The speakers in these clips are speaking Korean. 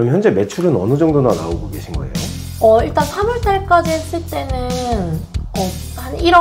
그럼 현재 매출은 어느 정도나 나오고 계신 거예요? 어, 일단 3월달까지 했을 때는 어, 한 1억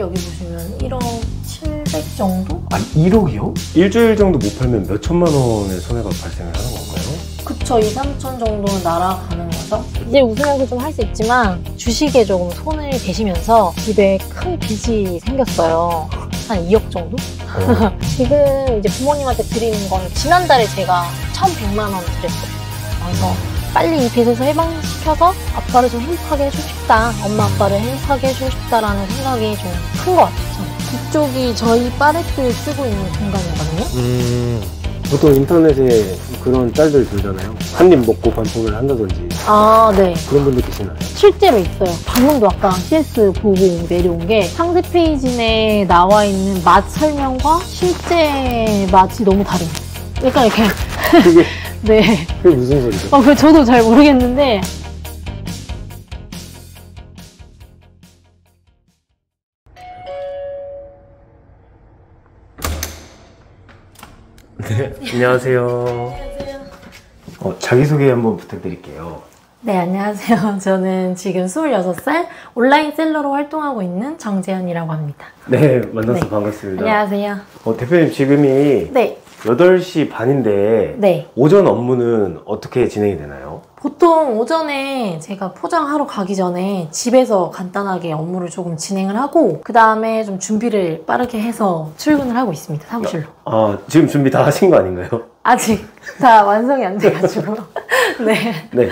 여기 보시면 1억 700 정도? 아 1억이요? 일주일 정도 못 팔면 몇 천만 원의 손해가 발생을 하는 건가요? 그쵸, 2, 3천 정도는 날아가는 거죠. 이제 웃으면서 좀 할 수 있지만 주식에 조금 손을 대시면서 집에 큰 빚이 생겼어요. 한 2억 정도? 어. 지금 이제 부모님한테 드리는 거는 지난달에 제가 1,100만 원 드렸어요. 그래서 빨리 이 빚에서 해방시켜서 아빠를 좀 행복하게 해주고 싶다. 엄마 아빠를 행복하게 해주고 싶다라는 생각이 좀 큰 것 같아요. 뒤쪽이 저희 빠레트를 쓰고 있는 공간이거든요. 음, 보통 인터넷에 그런 짤들 돌잖아요. 한 입 먹고 반품을 한다든지 아, 네. 그런 분들 계시나요? 실제로 있어요. 방금도 아까 CS 보고 내려온 게 상세 페이지 내에 나와 있는 맛 설명과 실제 맛이 너무 다른. 약간 이렇게 그게, 네. 그게 무슨 소리죠? 어, 그 저도 잘 모르겠는데 네, 안녕하세요. 어, 자기소개 한번 부탁드릴게요. 네, 안녕하세요. 저는 지금 26살 온라인 셀러로 활동하고 있는 정재현이라고 합니다. 네, 만나서 네. 반갑습니다. 안녕하세요. 어, 대표님 지금이 네, 8시 반인데 네. 오전 업무는 어떻게 진행이 되나요? 보통 오전에 제가 포장하러 가기 전에 집에서 간단하게 업무를 조금 진행을 하고 그 다음에 좀 준비를 빠르게 해서 출근을 하고 있습니다. 사무실로. 아, 지금 준비 다 하신 거 아닌가요? 아직 다 완성이 안 돼가지고. 네. 네.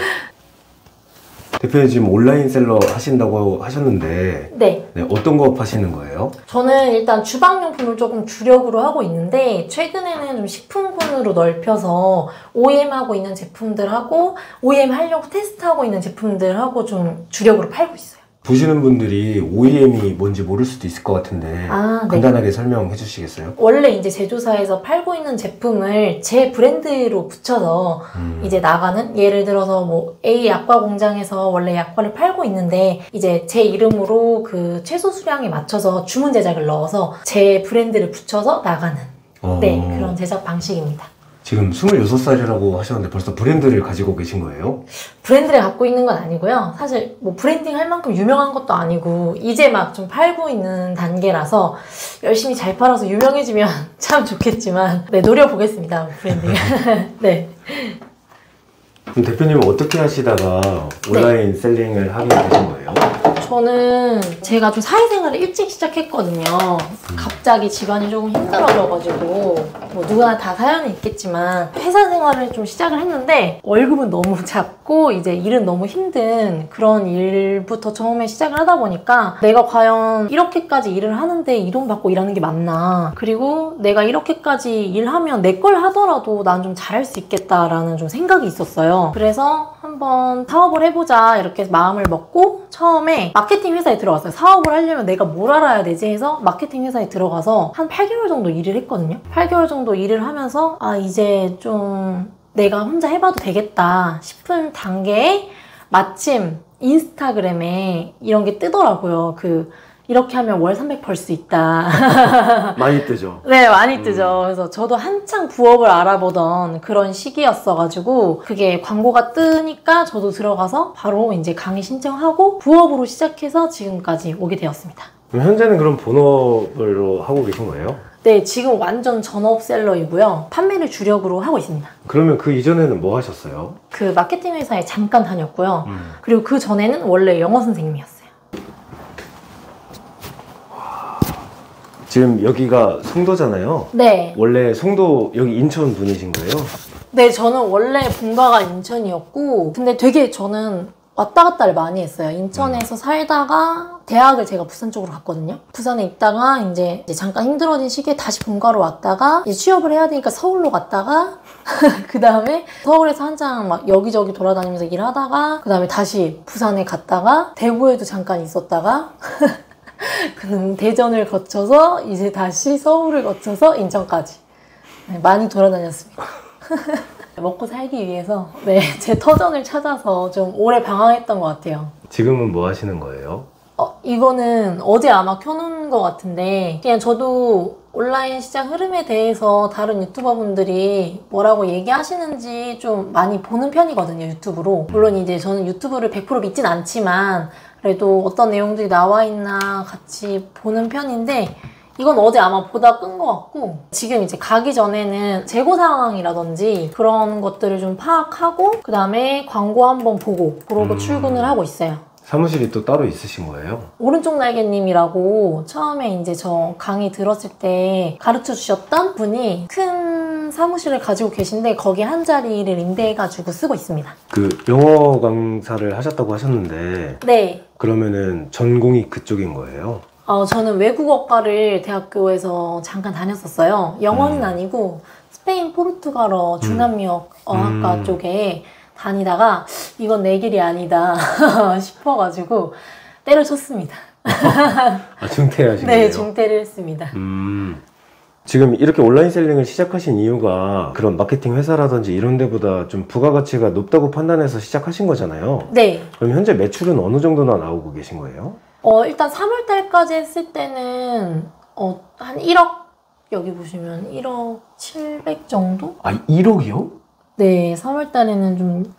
대표님 지금 온라인 셀러 하신다고 하셨는데 네. 네, 어떤 거 하시는 거예요? 저는 일단 주방용품을 조금 주력으로 하고 있는데 최근에는 좀 식품군으로 넓혀서 OEM하고 있는 제품들하고 OEM 하려고 테스트하고 있는 제품들하고 좀 주력으로 팔고 있어요. 보시는 분들이 OEM이 뭔지 모를 수도 있을 것 같은데 아, 네. 간단하게 설명해 주시겠어요? 원래 이제 제조사에서 팔고 있는 제품을 제 브랜드로 붙여서 음. 이제 나가는 예를 들어서 뭐 A 약과 공장에서 원래 약과를 팔고 있는데 이제 제 이름으로 그 최소 수량에 맞춰서 주문 제작을 넣어서 제 브랜드를 붙여서 나가는 어, 네 그런 제작 방식입니다. 지금 26살이라고 하셨는데 벌써 브랜드를 가지고 계신 거예요? 브랜드를 갖고 있는 건 아니고요. 사실 뭐 브랜딩 할 만큼 유명한 것도 아니고 이제 막 좀 팔고 있는 단계라서 열심히 잘 팔아서 유명해지면 참 좋겠지만 네 노려보겠습니다 브랜딩. 네. 그럼 대표님은 어떻게 하시다가 네. 온라인 selling을 하게 되신 거예요? 저는 제가 좀 사회생활을 일찍 시작했거든요. 갑자기 집안이 조금 힘들어져가지고 뭐 누구나 다 사연은 있겠지만 회사 생활을 좀 시작을 했는데 월급은 너무 작고 이제 일은 너무 힘든 그런 일부터 처음에 시작을 하다 보니까 내가 과연 이렇게까지 일을 하는데 이 돈 받고 일하는 게 맞나 그리고 내가 이렇게까지 일하면 내 걸 하더라도 난 좀 잘할 수 있겠다라는 좀 생각이 있었어요. 그래서 한번 사업을 해보자 이렇게 마음을 먹고 처음에 마케팅 회사에 들어갔어요. 사업을 하려면 내가 뭘 알아야 되지 해서 마케팅 회사에 들어가서 한 8개월 정도 일을 했거든요. 8개월 정도 일을 하면서 아 이제 좀 내가 혼자 해봐도 되겠다 싶은 단계에 마침 인스타그램에 이런 게 뜨더라고요. 그 이렇게 하면 월 300 벌 수 있다. 많이 뜨죠. 네, 많이 뜨죠. 그래서 저도 한창 부업을 알아보던 그런 시기였어가지고 그게 광고가 뜨니까 저도 들어가서 바로 이제 강의 신청하고 부업으로 시작해서 지금까지 오게 되었습니다. 그럼 현재는 그럼 본업으로 하고 계신 거예요? 네, 지금 완전 전업셀러이고요. 판매를 주력으로 하고 있습니다. 그러면 그 이전에는 뭐 하셨어요? 그 마케팅 회사에 잠깐 다녔고요. 음. 그리고 그 전에는 원래 영어 선생님이었어요. 지금 여기가 송도잖아요. 네. 원래 송도 여기 인천 분이신 거예요? 네, 저는 원래 본가가 인천이었고, 근데 되게 저는 왔다 갔다를 많이 했어요. 인천에서 살다가 대학을 제가 부산 쪽으로 갔거든요. 부산에 있다가 이제, 이제 잠깐 힘들어진 시기에 다시 본가로 왔다가 이제 취업을 해야 되니까 서울로 갔다가 그 다음에 서울에서 한창 막 여기저기 돌아다니면서 일하다가 그 다음에 다시 부산에 갔다가 대구에도 잠깐 있었다가 그럼 대전을 거쳐서 이제 다시 서울을 거쳐서 인천까지 네, 많이 돌아다녔습니다. 먹고 살기 위해서 네, 제 터전을 찾아서 좀 오래 방황했던 것 같아요. 지금은 뭐 하시는 거예요? 어, 이거는 어제 아마 켜놓은 것 같은데 그냥 저도 온라인 시장 흐름에 대해서 다른 유튜버 분들이 뭐라고 얘기하시는지 좀 많이 보는 편이거든요, 유튜브로. 물론 이제 저는 유튜브를 100% 믿진 않지만 그래도 어떤 내용들이 나와 있나 같이 보는 편인데 이건 어제 아마 보다 끈 것 같고 지금 이제 가기 전에는 재고 상황이라든지 그런 것들을 좀 파악하고 그 다음에 광고 한번 보고 그러고 음. 출근을 하고 있어요. 사무실이 또 따로 있으신 거예요? 오른쪽 날개님이라고 처음에 이제 저 강의 들었을 때 가르쳐 주셨던 분이 큰 사무실을 가지고 계신데 거기 한 자리를 임대해가지고 쓰고 있습니다. 그 영어 강사를 하셨다고 하셨는데 네. 그러면은 전공이 그쪽인 거예요? 어, 저는 외국어과를 대학교에서 잠깐 다녔었어요. 영어는 음. 아니고 스페인, 포르투갈어, 중남미역 어학과 음. 쪽에 다니다가 이건 내 길이 아니다 싶어가지고 때려쳤습니다. 아 중퇴하신 네, 거예요? 중퇴를 했습니다. 음. 지금 이렇게 온라인 셀링을 시작하신 이유가 그런 마케팅 회사라든지 이런 데보다 좀 부가가치가 높다고 판단해서 시작하신 거잖아요. 네. 그럼 현재 매출은 어느 정도나 나오고 계신 거예요? 어, 일단 3월달까지 했을 때는 어, 한 1억 여기 보시면 1억 700 정도? 아 1억이요? 네, 3월달에는 좀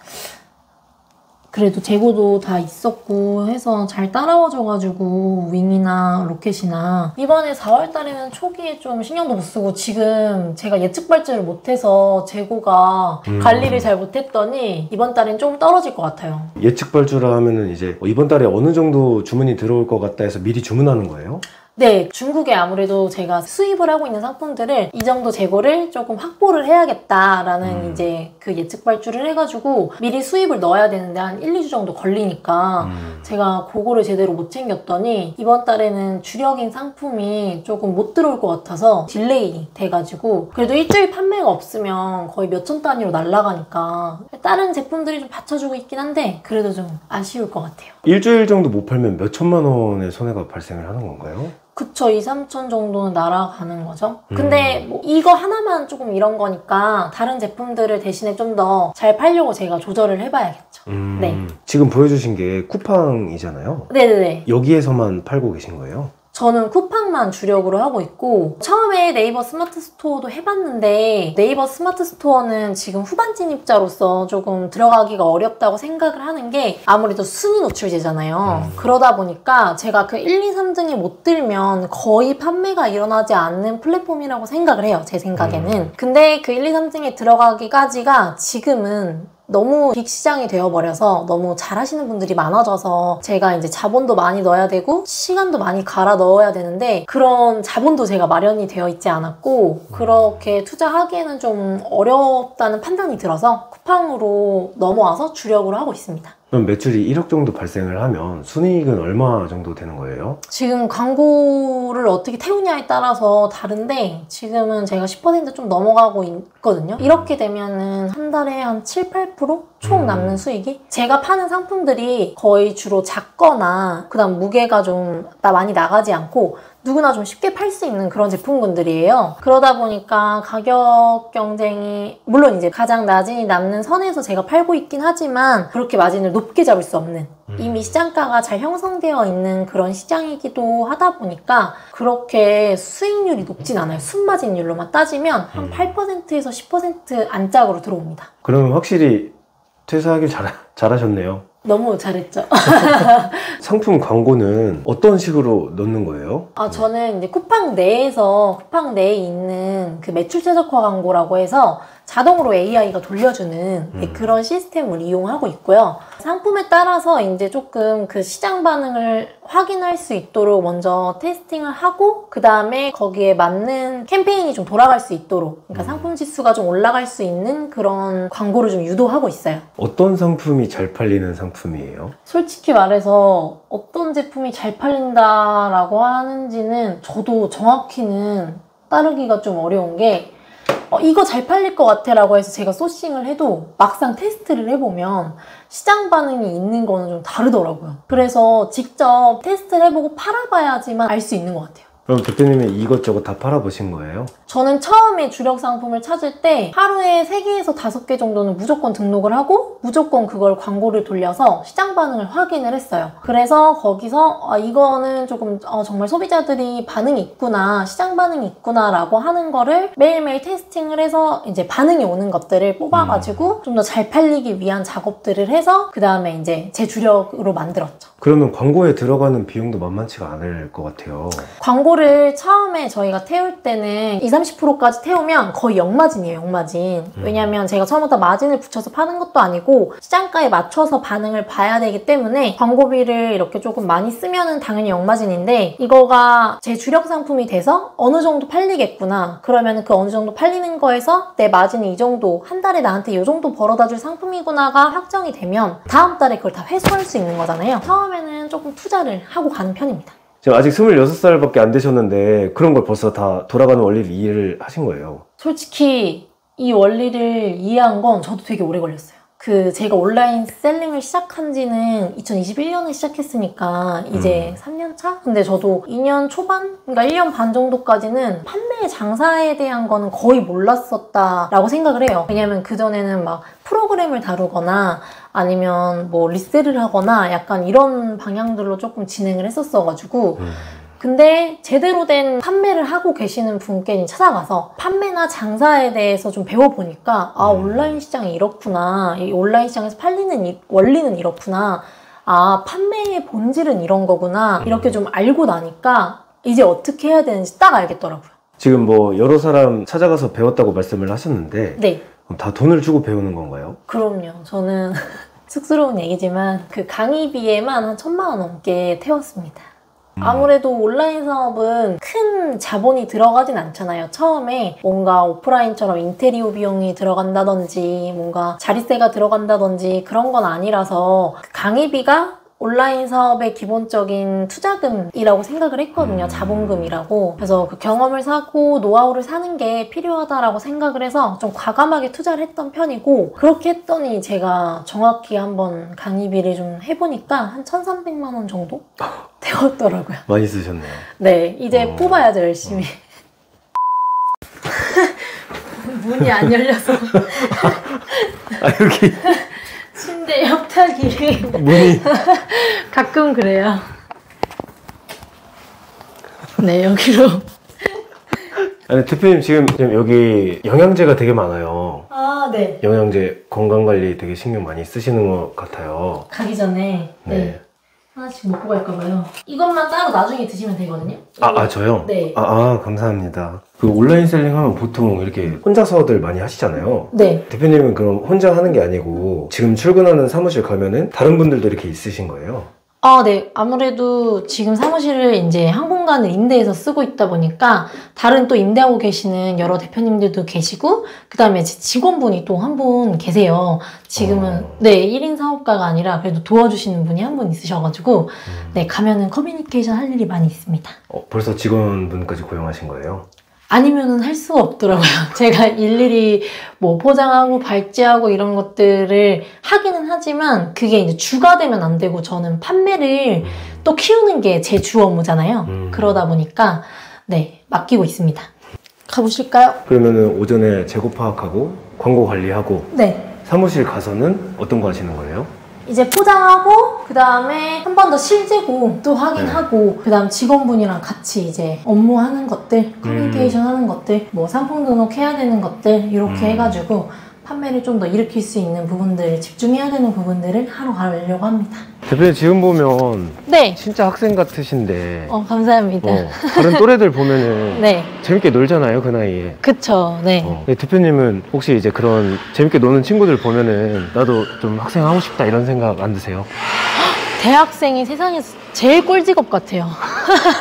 그래도 재고도 다 있었고 해서 잘 따라와줘가지고 윙이나 로켓이나 이번에 4월달에는 초기에 좀 신경도 못 쓰고 지금 제가 예측 발주를 못해서 재고가 음. 관리를 잘 못했더니 이번 달엔 좀 떨어질 것 같아요. 예측 발주라 하면은 이제 어, 이번 달에 어느 정도 주문이 들어올 것 같다 해서 미리 주문하는 거예요? 네, 중국에 아무래도 제가 수입을 하고 있는 상품들을 이 정도 재고를 조금 확보를 해야겠다라는 음. 이제 그 예측 발주를 해가지고 미리 수입을 넣어야 되는데 한 1, 2주 정도 걸리니까 음. 제가 그거를 제대로 못 챙겼더니 이번 달에는 주력인 상품이 조금 못 들어올 것 같아서 delay 돼가지고 그래도 일주일 판매가 없으면 거의 몇천 단위로 날아가니까 다른 제품들이 좀 받쳐주고 있긴 한데 그래도 좀 아쉬울 것 같아요. 일주일 정도 못 팔면 몇 천만 원의 손해가 발생을 하는 건가요? 그쵸, 2, 3천 정도는 날아가는 거죠. 음. 근데 뭐 이거 하나만 조금 이런 거니까 다른 제품들을 대신에 좀 더 잘 팔려고 제가 조절을 해봐야겠죠. 음, 네. 지금 보여주신 게 쿠팡이잖아요. 네네네. 여기에서만 팔고 계신 거예요? 저는 쿠팡만 주력으로 하고 있고 처음에 네이버 스마트 스토어도 해봤는데 네이버 스마트 스토어는 지금 후반 진입자로서 조금 들어가기가 어렵다고 생각을 하는 게 아무래도 순위 노출제잖아요. 음. 그러다 보니까 제가 그 1, 2, 3등에 못 들면 거의 판매가 일어나지 않는 플랫폼이라고 생각을 해요. 제 생각에는. 음. 근데 그 1, 2, 3등에 들어가기까지가 지금은 너무 빅 시장이 되어버려서 너무 잘하시는 분들이 많아져서 제가 이제 자본도 많이 넣어야 되고 시간도 많이 갈아 넣어야 되는데 그런 자본도 제가 마련이 되어 있지 않았고 그렇게 투자하기에는 좀 어렵다는 판단이 들어서 쿠팡으로 넘어와서 주력으로 하고 있습니다. 그럼 매출이 1억 정도 발생을 하면 순이익은 얼마 정도 되는 거예요? 지금 광고를 어떻게 태우냐에 따라서 다른데 지금은 제가 10%좀 넘어가고 있거든요. 이렇게 되면은 한 달에 한 7, 8%총 음. 남는 수익이 제가 파는 상품들이 거의 주로 작거나 그다음 무게가 좀 나- 많이 나가지 않고 누구나 좀 쉽게 팔 수 있는 그런 제품군들이에요. 그러다 보니까 가격 경쟁이 물론 이제 가장 마진이 남는 선에서 제가 팔고 있긴 하지만 그렇게 마진을 높게 잡을 수 없는 음. 이미 시장가가 잘 형성되어 있는 그런 시장이기도 하다 보니까 그렇게 수익률이 높진 않아요. 순마진율로만 따지면 한 음. 8%에서 10% 안짝으로 들어옵니다. 그러면 확실히 퇴사하길 잘, 잘하셨네요. 너무 잘했죠. 상품 광고는 어떤 식으로 넣는 거예요? 아, 저는 이제 쿠팡 내에서 쿠팡 내에 있는 그 매출 최적화 광고라고 해서 자동으로 AI가 돌려주는 네, 음. 그런 시스템을 이용하고 있고요. 상품에 따라서 이제 조금 그 시장 반응을 확인할 수 있도록 먼저 테스팅을 하고 그 다음에 거기에 맞는 캠페인이 좀 돌아갈 수 있도록 그러니까 음. 상품 지수가 좀 올라갈 수 있는 그런 광고를 좀 유도하고 있어요. 어떤 상품이 잘 팔리는 상품이에요? 솔직히 말해서 어떤 제품이 잘 팔린다라고 하는지는 저도 정확히는 따르기가 좀 어려운 게 어, 이거 잘 팔릴 것 같아 라고 해서 제가 소싱을 해도 막상 테스트를 해보면 시장 반응이 있는 거는 좀 다르더라고요. 그래서 직접 테스트를 해보고 팔아봐야지만 알 수 있는 것 같아요. 그럼 대표님이 이것저것 다 팔아보신 거예요? 저는 처음에 주력 상품을 찾을 때 하루에 3개에서 5개 정도는 무조건 등록을 하고 무조건 그걸 광고를 돌려서 시장 반응을 확인을 했어요. 그래서 거기서 아, 이거는 조금 어, 정말 소비자들이 반응이 있구나, 시장 반응이 있구나 라고 하는 거를 매일매일 테스팅을 해서 이제 반응이 오는 것들을 뽑아가지고 좀더 잘 팔리기 위한 작업들을 해서 그 다음에 이제 제 주력으로 만들었죠. 그러면 광고에 들어가는 비용도 만만치가 않을 것 같아요. 광고를 처음에 저희가 태울 때는 20, 30%까지 태우면 거의 역마진이에요, 역마진. 왜냐면 제가 처음부터 마진을 붙여서 파는 것도 아니고 시장가에 맞춰서 반응을 봐야 되기 때문에 광고비를 이렇게 조금 많이 쓰면은 당연히 역마진인데 이거가 제 주력 상품이 돼서 어느 정도 팔리겠구나. 그러면 그 어느 정도 팔리는 거에서 내 마진이 이 정도, 한 달에 나한테 이 정도 벌어다 줄 상품이구나가 확정이 되면 다음 달에 그걸 다 회수할 수 있는 거잖아요. 처음에는 조금 투자를 하고 가는 편입니다. 지금 아직 26살밖에 안 되셨는데 그런 걸 벌써 다 돌아가는 원리를 이해를 하신 거예요. 솔직히 이 원리를 이해한 건 저도 되게 오래 걸렸어요. 그 제가 온라인 셀링을 시작한 지는 2021년에 시작했으니까 이제 3년 차? 근데 저도 2년 초반? 그러니까 1년 반 정도까지는 판매 장사에 대한 거는 거의 몰랐었다라고 생각을 해요. 왜냐면 그전에는 막 프로그램을 다루거나 아니면 뭐 리셀을 하거나 약간 이런 방향들로 조금 진행을 했었어가지고. 음. 근데 제대로 된 판매를 하고 계시는 분께 찾아가서 판매나 장사에 대해서 좀 배워보니까 아 음. 온라인 시장이 이렇구나. 이 온라인 시장에서 팔리는 이- 원리는 이렇구나. 아 판매의 본질은 이런 거구나. 이렇게 좀 알고 나니까 이제 어떻게 해야 되는지 딱 알겠더라고요. 지금 뭐 여러 사람 찾아가서 배웠다고 말씀을 하셨는데 네. 다 돈을 주고 배우는 건가요? 그럼요. 저는 쑥스러운 얘기지만 그 강의비에만 한 천만 원 넘게 태웠습니다 음. 아무래도 온라인 사업은 큰 자본이 들어가진 않잖아요. 처음에 뭔가 오프라인처럼 인테리어 비용이 들어간다든지 뭔가 자리세가 들어간다든지 그런 건 아니라서 그 강의비가 온라인 사업의 기본적인 투자금이라고 생각을 했거든요. 음. 자본금이라고. 그래서 그 경험을 사고 노하우를 사는 게 필요하다라고 생각을 해서 좀 과감하게 투자를 했던 편이고 그렇게 했더니 제가 정확히 한번 강의비를 좀 해보니까 한 1,300만 원 정도 되었더라고요. 많이 쓰셨네요. 네, 이제 어. 뽑아야죠, 열심히. 문이 안 열려서 아 여기 침대 협탁이 문이 가끔 그래요. 네, 여기로. 아니 대표님 지금, 지금 여기 영양제가 되게 많아요. 아, 네. 영양제 건강 관리 되게 신경 많이 쓰시는 것 같아요. 가기 전에 네. 네. 하나씩 먹고 갈까 봐요. 이것만 따로 나중에 드시면 되거든요. 아, 아 저요? 네. 아, 아, 감사합니다. 그 온라인 셀링 하면 보통 이렇게 혼자서들 많이 하시잖아요. 네. 대표님은 그럼 혼자 하는 게 아니고 지금 출근하는 사무실 가면은 다른 분들도 이렇게 있으신 거예요? 아, 네. 아무래도 지금 사무실을 이제 한 공간을 임대해서 쓰고 있다 보니까 다른 또 임대하고 계시는 여러 대표님들도 계시고 그다음에 제 직원분이 또 한 분 계세요. 지금은 어. 네, 1인 사업가가 아니라 그래도 도와주시는 분이 한 분 있으셔 가지고 음. 네, 가면은 커뮤니케이션 할 일이 많이 있습니다. 어, 벌써 직원분까지 고용하신 거예요? 아니면은 할 수가 없더라고요. 제가 일일이 뭐 포장하고 발찌하고 이런 것들을 하기는 하지만 그게 이제 주가 되면 안 되고 저는 판매를 또 키우는 게 제 주 업무잖아요. 음. 그러다 보니까 네 맡기고 있습니다. 가보실까요? 그러면은 오전에 재고 파악하고 광고 관리하고 네. 사무실 가서는 어떤 거 하시는 거예요? 이제 포장하고 그 다음에 한 번 더 실제고 또 확인하고 그 다음 직원분이랑 같이 이제 업무하는 것들 커뮤니케이션 하는 것들 뭐 상품 등록해야 되는 것들 이렇게 음. 해가지고 판매를 좀 더 일으킬 수 있는 부분들 집중해야 되는 부분들을 하러 가려고 합니다. 대표님 지금 보면 네. 진짜 학생 같으신데 어 감사합니다. 어, 다른 또래들 보면은 네. 재밌게 놀잖아요 그 나이에 그쵸. 네. 어. 대표님은 혹시 이제 그런 재밌게 노는 친구들 보면은 나도 좀 학생 하고 싶다 이런 생각 안 드세요? 대학생이 세상에서 제일 꿀직업 같아요.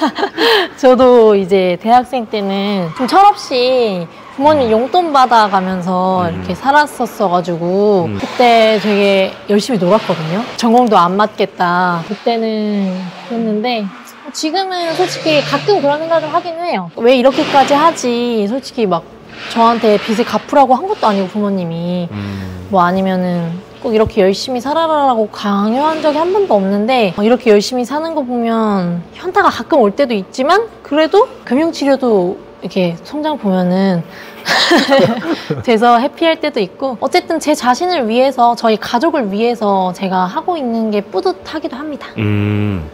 저도 이제 대학생 때는 좀 철없이 부모님 용돈 받아가면서 음. 이렇게 살았었어가지고 음. 그때 되게 열심히 놀았거든요. 전공도 안 맞겠다. 그때는 그랬는데 지금은 솔직히 가끔 그런 생각을 하긴 해요. 왜 이렇게까지 하지? 솔직히 막 저한테 빚을 갚으라고 한 것도 아니고 부모님이 음. 뭐 아니면은 꼭 이렇게 열심히 살아라라고 강요한 적이 한 번도 없는데 어, 이렇게 열심히 사는 거 보면 현타가 가끔 올 때도 있지만 그래도 금융치료도 이렇게 통장 보면은 돼서 해피할 때도 있고 어쨌든 제 자신을 위해서 저희 가족을 위해서 제가 하고 있는 게 뿌듯하기도 합니다. 음.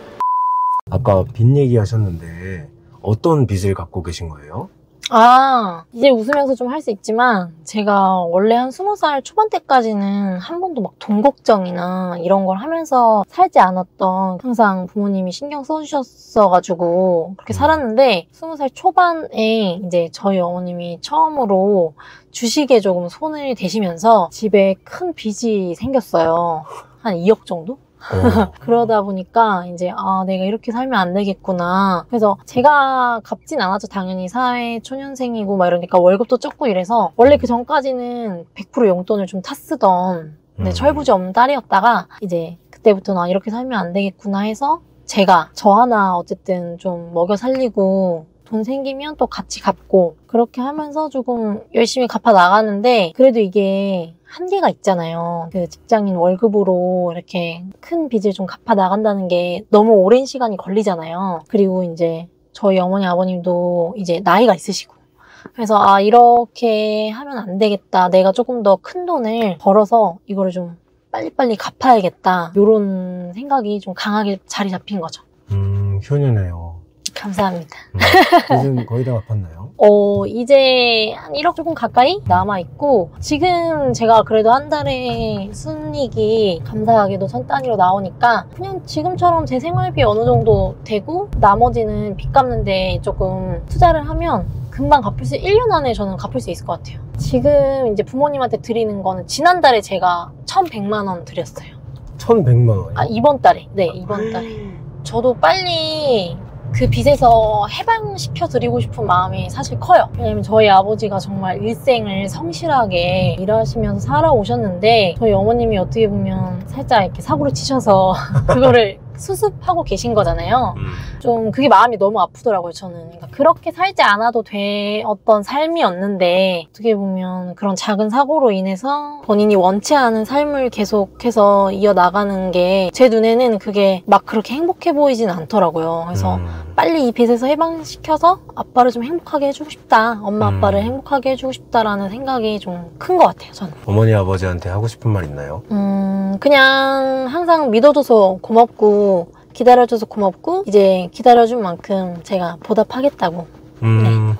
아까 빚 얘기하셨는데 어떤 빚을 갖고 계신 거예요? 아, 이제 웃으면서 좀 할 수 있지만, 제가 원래 한 스무 살 초반 때까지는 한 번도 막 돈 걱정이나 이런 걸 하면서 살지 않았던 항상 부모님이 신경 써주셨어가지고 그렇게 음. 살았는데, 스무 살 초반에 이제 저희 어머님이 처음으로 주식에 조금 손을 대시면서 집에 큰 빚이 생겼어요. 한 2억 정도? 어. 그러다 보니까 이제 아 내가 이렇게 살면 안 되겠구나. 그래서 제가 갚진 않았죠. 당연히 사회 초년생이고 막 이러니까 월급도 적고 이래서 원래 그 전까지는 100% 용돈을 좀 탔쓰던 네, 음. 철부지 없는 딸이었다가 이제 그때부터는 아, 이렇게 살면 안 되겠구나 해서 제가 저 하나 어쨌든 좀 먹여 살리고 돈 생기면 또 같이 갚고 그렇게 하면서 조금 열심히 갚아 나가는데 그래도 이게 한계가 있잖아요. 그 직장인 월급으로 이렇게 큰 빚을 좀 갚아 나간다는 게 너무 오랜 시간이 걸리잖아요. 그리고 이제 저희 어머니 아버님도 이제 나이가 있으시고 그래서 아 이렇게 하면 안 되겠다. 내가 조금 더 큰 돈을 벌어서 이거를 좀 빨리빨리 갚아야겠다. 이런 생각이 좀 강하게 자리 잡힌 거죠. 음, 효녀네요. 감사합니다. 음, 빚은 거의 다 갚았나요? 어, 이제 한 1억 조금 가까이 남아있고, 지금 제가 그래도 한 달에 순이익이 감사하게도 천 단위로 나오니까, 그냥 지금처럼 제 생활비 어느 정도 되고, 나머지는 빚 갚는데 조금 투자를 하면 금방 갚을 수, 1년 안에 저는 갚을 수 있을 것 같아요. 지금 이제 부모님한테 드리는 거는 지난달에 제가 1,100만 원 드렸어요. 1100만 원이요? 아, 이번 달에. 네, 이번 달에. 저도 빨리 그 빚에서 해방시켜 드리고 싶은 마음이 사실 커요. 왜냐면 저희 아버지가 정말 일생을 성실하게 일하시면서 살아오셨는데 저희 어머님이 어떻게 보면 살짝 이렇게 사고를 치셔서 그거를 수습하고 계신 거잖아요. 음. 좀 그게 마음이 너무 아프더라고요, 저는. 그러니까 그렇게 살지 않아도 되었던 삶이었는데 어떻게 보면 그런 작은 사고로 인해서 본인이 원치 않은 삶을 계속해서 이어나가는 게 제 눈에는 그게 막 그렇게 행복해 보이진 않더라고요. 그래서 음. 빨리 이 빚에서 해방시켜서 아빠를 좀 행복하게 해주고 싶다. 엄마 음. 아빠를 행복하게 해주고 싶다라는 생각이 좀 큰 것 같아요, 저는. 어머니 아버지한테 하고 싶은 말 있나요? 음, 그냥 항상 믿어줘서 고맙고, 기다려줘서 고맙고, 이제 기다려준 만큼 제가 보답하겠다고. 음.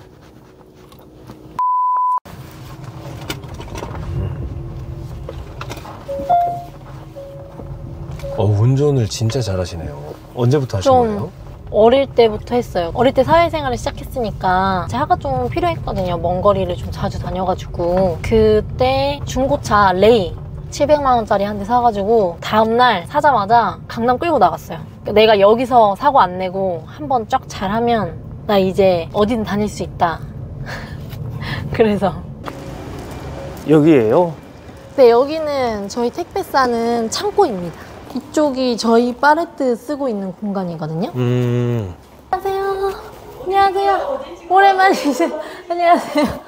어, 운전을 진짜 잘하시네요. 언제부터 하신 좀 거예요? 어릴 때부터 했어요. 어릴 때 사회생활을 시작했으니까 차가 좀 필요했거든요. 먼 거리를 좀 자주 다녀가지고. 그때 중고차 레이 700만 원짜리 한 대 사가지고 다음날 사자마자 강남 끌고 나갔어요. 내가 여기서 사고 안 내고 한번 쫙 잘하면 나 이제 어디든 다닐 수 있다. 그래서. 여기에요? 네, 여기는 저희 택배 싸는 창고입니다. 이쪽이 저희 파레트 쓰고 있는 공간이거든요. 음. 안녕하세요. 안녕하세요. 오랜만이시. 안녕하세요.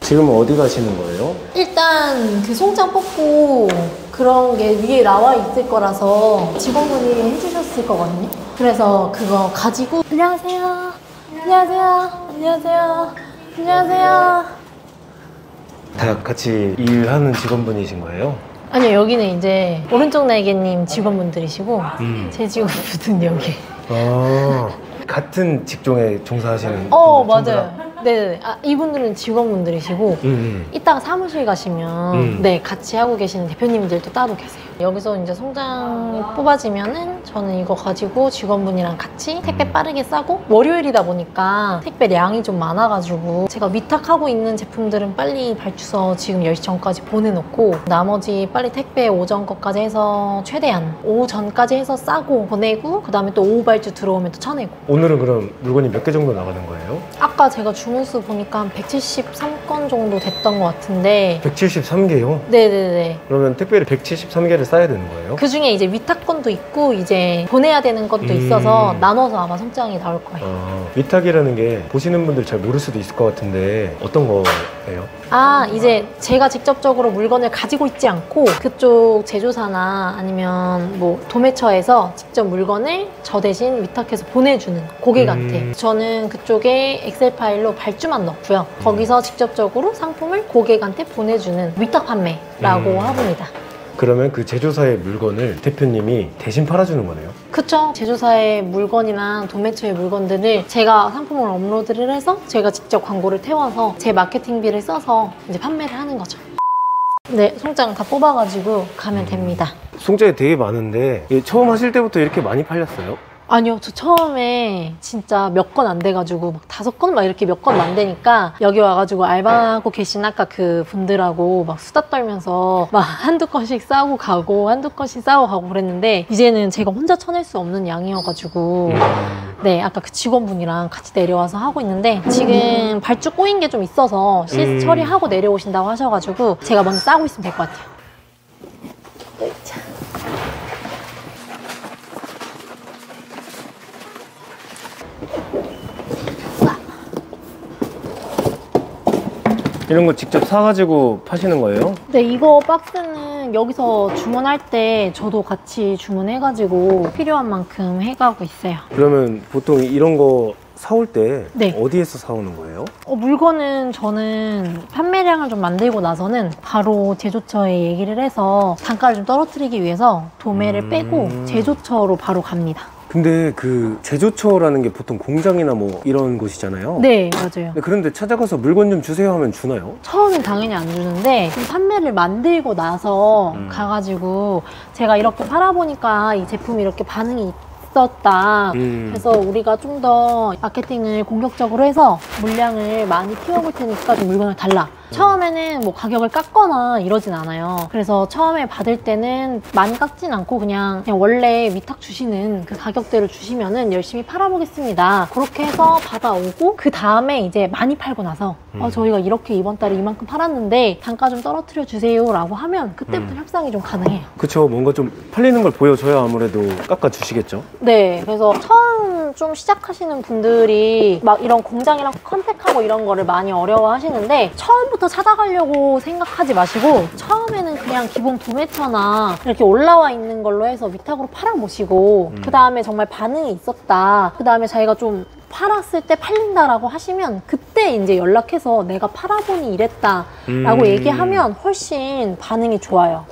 지금 어디 가시는 거예요? 일단 그 송장 뽑고 그런 게 위에 나와 있을 거라서 직원분이 해주셨을 거거든요. 그래서 그거 가지고 안녕하세요. 안녕하세요. 안녕하세요. 안녕하세요. 다 같이 일하는 직원분이신 거예요? 아니요 여기는 이제 오른쪽 날개님 직원분들이시고 음. 제 직원분은 여기. 아, 같은 직종에 종사하시는 어 맞아요. 다? 네, 아, 이분들은 직원분들이시고 음, 음. 이따가 사무실 가시면 음. 네 같이 하고 계시는 대표님들도 따로 계세요. 여기서 이제 송장 뽑아지면은 저는 이거 가지고 직원분이랑 같이 택배 빠르게 싸고 월요일이다 보니까 택배량이 좀 많아가지고 제가 위탁하고 있는 제품들은 빨리 발주서 지금 10시 전까지 보내놓고 나머지 빨리 택배 오전 것까지 해서 최대한 오후 전까지 해서 싸고 보내고 그 다음에 또 오후 발주 들어오면 또 쳐내고 오늘은 그럼 물건이 몇 개 정도 나가는 거예요? 아까 제가 주문 주문수 보니까 한 173건 정도 됐던 것 같은데 173개요? 네네네 그러면 특별히 173개를 싸야 되는 거예요? 그 중에 이제 위탁건도 있고 이제 보내야 되는 것도 음. 있어서 나눠서 아마 성장이 나올 거예요 아, 위탁이라는 게 보시는 분들 잘 모를 수도 있을 것 같은데 어떤 거예요? 아 이제 제가 직접적으로 물건을 가지고 있지 않고 그쪽 제조사나 아니면 뭐 도매처에서 직접 물건을 저 대신 위탁해서 보내주는 고객한테 음. 저는 그쪽에 엑셀 파일로 발주만 넣고요 거기서 직접적으로 상품을 고객한테 보내주는 위탁 판매라고 음. 합니다 그러면 그 제조사의 물건을 대표님이 대신 팔아주는 거네요? 그쵸 제조사의 물건이나 도매처의 물건들을 제가 상품을 업로드를 해서 제가 직접 광고를 태워서 제 마케팅비를 써서 이제 판매를 하는 거죠 네 송장 다 뽑아가지고 가면 됩니다 송장이 되게 많은데 이게 처음 하실 때부터 이렇게 많이 팔렸어요? 아니요, 저 처음에 진짜 몇 건 안 돼가지고 막 다섯 건 막 이렇게 몇 건 안 되니까 여기 와가지고 알바하고 계신 아까 그 분들하고 막 수다 떨면서 막 한두 건씩 싸고 가고 한두 건씩 싸고 가고 그랬는데 이제는 제가 혼자 쳐낼 수 없는 양이어가지고 네, 아까 그 직원분이랑 같이 내려와서 하고 있는데 지금 발주 꼬인 게 좀 있어서 CS 음. 처리하고 내려오신다고 하셔가지고 제가 먼저 싸고 있으면 될 것 같아요. 자. 이런 거 직접 사가지고 파시는 거예요? 네, 이거 박스는 여기서 주문할 때 저도 같이 주문해가지고 필요한 만큼 해가고 있어요. 그러면 보통 이런 거 사올 때 네. 어디에서 사오는 거예요? 어, 물건은 저는 판매량을 좀 만들고 나서는 바로 제조처에 얘기를 해서 단가를 좀 떨어뜨리기 위해서 도매를 음. 빼고 제조처로 바로 갑니다. 근데 그 제조처라는 게 보통 공장이나 뭐 이런 곳이잖아요. 네, 맞아요. 근데 그런데 찾아가서 물건 좀 주세요 하면 주나요? 처음엔 당연히 안 주는데 좀 판매를 만들고 나서 음. 가가지고 제가 이렇게 팔아보니까 이 제품이 이렇게 반응이 있었다. 음. 그래서 우리가 좀 더 마케팅을 공격적으로 해서 물량을 많이 키워볼 테니까 좀 물건을 달라. 처음에는 뭐 가격을 깎거나 이러진 않아요. 그래서 처음에 받을 때는 많이 깎진 않고 그냥, 그냥 원래 위탁 주시는 그 가격대로 주시면은 열심히 팔아보겠습니다. 그렇게 해서 받아오고 그 다음에 이제 많이 팔고 나서 어, 음. 저희가 이렇게 이번 달에 이만큼 팔았는데 단가 좀 떨어뜨려 주세요라고 하면 그때부터 음. 협상이 좀 가능해요. 그쵸 뭔가 좀 팔리는 걸 보여줘야 아무래도 깎아 주시겠죠. 네, 그래서 처음 좀 시작하시는 분들이 막 이런 공장이랑 컨택하고 이런 거를 많이 어려워하시는데 처음부터 찾아가려고 생각하지 마시고 처음에는 그냥 기본 도매처나 이렇게 올라와 있는 걸로 해서 위탁으로 팔아보시고 음. 그 다음에 정말 반응이 있었다. 그 다음에 자기가 좀 팔았을 때 팔린다라고 하시면 그때 이제 연락해서 내가 팔아보니 이랬다라고 음. 얘기하면 훨씬 반응이 좋아요.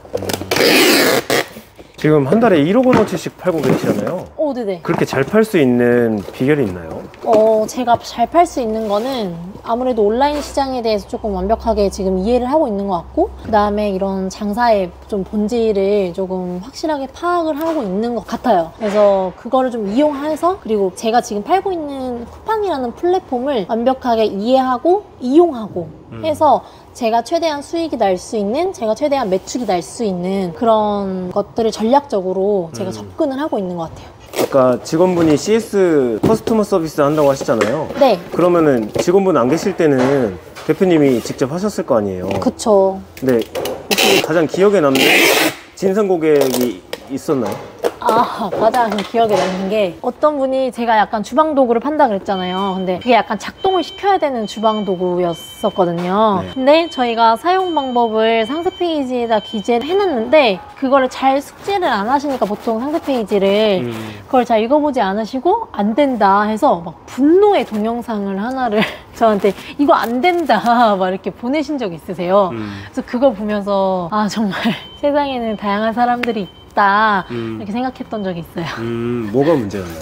지금 한 달에 1억 원어치씩 팔고 계시잖아요. 오, 네네. 그렇게 잘 팔 수 있는 비결이 있나요? 어, 제가 잘 팔 수 있는 거는 아무래도 온라인 시장에 대해서 조금 완벽하게 지금 이해를 하고 있는 것 같고, 그 다음에 이런 장사의 좀 본질을 조금 확실하게 파악을 하고 있는 것 같아요. 그래서 그거를 좀 이용해서, 그리고 제가 지금 팔고 있는 쿠팡이라는 플랫폼을 완벽하게 이해하고, 이용하고 음. 해서 제가 최대한 수익이 날 수 있는, 제가 최대한 매출이 날 수 있는 그런 것들을 전략적으로 제가 음. 접근을 하고 있는 것 같아요. 아까 직원분이 CS 커스터머 서비스 한다고 하시잖아요. 네, 그러면은 직원분 안 계실 때는 대표님이 직접 하셨을 거 아니에요. 그쵸. 근데 혹시 가장 기억에 남는 진상 고객이 있었나요? 아, 가장 기억에 남는 게 어떤 분이 제가 약간 주방 도구를 판다 그랬잖아요. 근데 그게 약간 작동을 시켜야 되는 주방 도구였었거든요. 네. 근데 저희가 사용 방법을 상세 페이지에다 기재를 해놨는데 그거를 잘 숙지를 안 하시니까 보통 상세 페이지를 음. 그걸 잘 읽어보지 않으시고 안 된다 해서 막 분노의 동영상을 하나를 저한테 이거 안 된다 막 이렇게 보내신 적 있으세요. 음. 그래서 그걸 보면서 아 정말 세상에는 다양한 사람들이 있다 음. 이렇게 생각했던 적이 있어요. 음, 뭐가 문제였나요?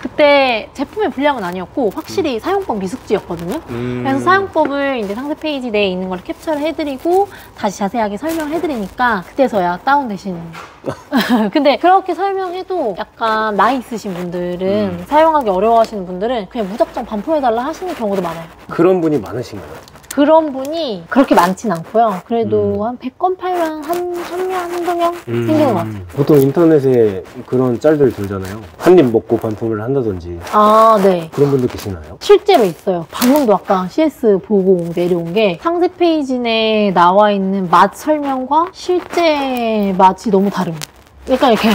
그때 제품의 분량은 아니었고 확실히 사용법 미숙지였거든요. 음. 그래서 사용법을 이제 상세 페이지 내에 있는 걸 캡처를 해드리고 다시 자세하게 설명해드리니까 그때서야 다운되시는. 근데 그렇게 설명해도 약간 나이 있으신 분들은 음. 사용하기 어려워하시는 분들은 그냥 무작정 반품해달라 하시는 경우도 많아요. 그런 분이 많으신가요? 그런 분이 그렇게 많진 않고요. 그래도 음. 한 100건 팔면 한, 한 명, 한두 명 생기는 것 같아요. 보통 인터넷에 그런 짤들 돌잖아요. 한 입 먹고 반품을 한다든지 아, 네. 그런 분들 계시나요? 실제로 있어요. 방금도 아까 CS 보고 내려온 게 상세 페이지 내에 나와 있는 맛 설명과 실제 맛이 너무 다릅니다. 약간 이렇게,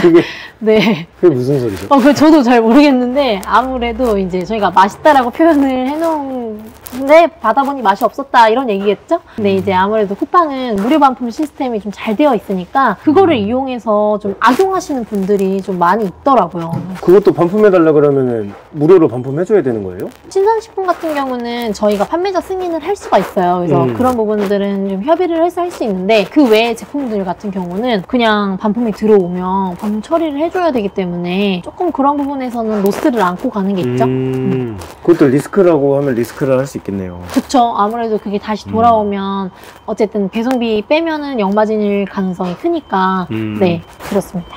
그게, 네. 그게 무슨 소리죠? 어, 그 저도 잘 모르겠는데 아무래도 이제 저희가 맛있다라고 표현을 해놓은 데 받아보니 맛이 없었다 이런 얘기겠죠? 근데 이제 아무래도 쿠팡은 무료 반품 시스템이 좀 잘 되어 있으니까 그거를 음. 이용해서 좀 악용하시는 분들이 좀 많이 있더라고요. 그것도 반품해달라 그러면은 무료로 반품해줘야 되는 거예요? 신선식품 같은 경우는 저희가 판매자 승인을 할 수가 있어요. 그래서 음. 그런 부분들은 좀 협의를 해서 할 수 있는데 그 외의 제품들 같은 경우는 그냥 반품이 들어오면 반품 처리를 해줘야 되기 때문에 조금 그런 부분에서는 로스를 안고 가는 게 있죠. 음, 그것도 리스크라고 하면 리스크라 할 수 있겠네요. 그쵸. 아무래도 그게 다시 음. 돌아오면 어쨌든 배송비 빼면은 역마진일 가능성이 크니까 음. 네 그렇습니다.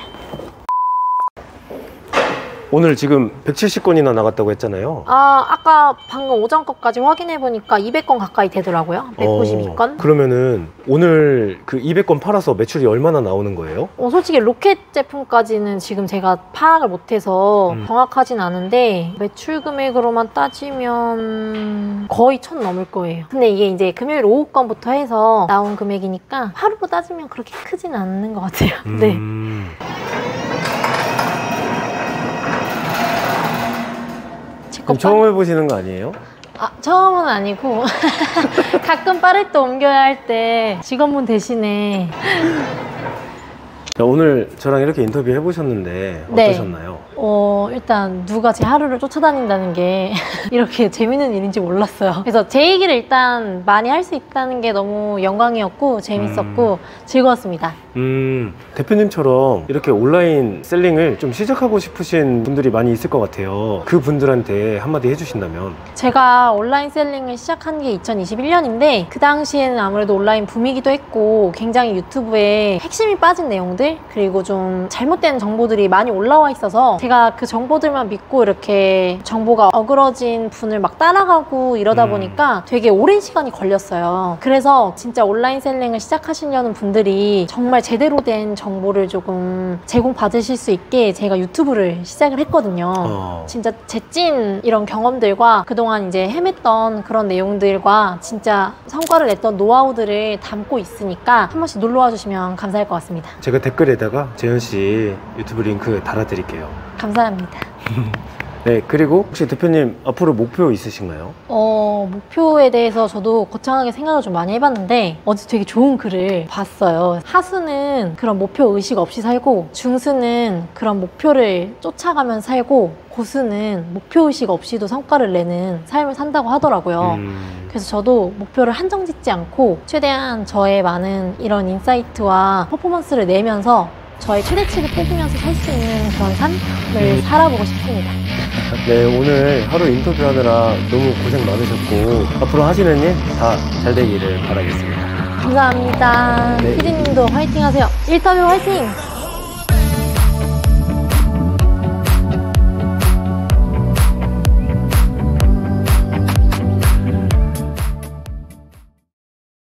오늘 지금 170건이나 나갔다고 했잖아요. 아 아까 방금 오전 거까지 확인해 보니까 200건 가까이 되더라고요. 192건. 어, 그러면은 오늘 그 200건 팔아서 매출이 얼마나 나오는 거예요? 어, 솔직히 로켓 제품까지는 지금 제가 파악을 못 해서 음. 정확하진 않은데 매출 금액으로만 따지면 거의 천 넘을 거예요. 근데 이게 이제 금요일 오후 건부터 해서 나온 금액이니까 하루로 따지면 그렇게 크진 않는 것 같아요. 네. 음. 제 그럼 거 처음 해보시는 거 아니에요? 아, 처음은 아니고 가끔 빠를 때 옮겨야 할 때 직원분 대신에 자, 오늘 저랑 이렇게 인터뷰 해보셨는데 네. 어떠셨나요? 어, 일단 누가 제 하루를 쫓아다닌다는 게 이렇게 재밌는 일인지 몰랐어요. 그래서 제 얘기를 일단 많이 할 수 있다는 게 너무 영광이었고 재밌었고 즐거웠습니다. 음, 대표님처럼 이렇게 온라인 셀링을 좀 시작하고 싶으신 분들이 많이 있을 것 같아요. 그 분들한테 한마디 해주신다면. 제가 온라인 셀링을 시작한 게 2021년인데 그 당시에는 아무래도 온라인 붐이기도 했고 굉장히 유튜브에 핵심이 빠진 내용들 그리고 좀 잘못된 정보들이 많이 올라와 있어서 제가 그 정보들만 믿고 이렇게 정보가 어그러진 분을 막 따라가고 이러다 음. 보니까 되게 오랜 시간이 걸렸어요. 그래서 진짜 온라인 셀링을 시작하시려는 분들이 정말 제대로 된 정보를 조금 제공받으실 수 있게 제가 유튜브를 시작을 했거든요. 어. 진짜 제찐 이런 경험들과 그동안 이제 헤맸던 그런 내용들과 진짜 성과를 냈던 노하우들을 담고 있으니까 한 번씩 놀러 와 주시면 감사할 것 같습니다. 제가 댓글에다가 재현 씨 유튜브 링크 달아드릴게요. 감사합니다. 네, 그리고 혹시 대표님 앞으로 목표 있으신가요? 어, 목표에 대해서 저도 거창하게 생각을 좀 많이 해봤는데 어제 되게 좋은 글을 봤어요. 하수는 그런 목표 의식 없이 살고 중수는 그런 목표를 쫓아가며 살고 고수는 목표 의식 없이도 성과를 내는 삶을 산다고 하더라고요. 음, 그래서 저도 목표를 한정 짓지 않고 최대한 저의 많은 이런 insight와 퍼포먼스를 내면서 저의 최대치를 뽑으면서 살 수 있는 그런 삶을 살아보고 싶습니다. 네, 오늘 하루 인터뷰하느라 너무 고생 많으셨고 앞으로 하시는 일 다 잘 되기를 바라겠습니다. 감사합니다. 네. 피디님도 화이팅 하세요. 인터뷰 화이팅!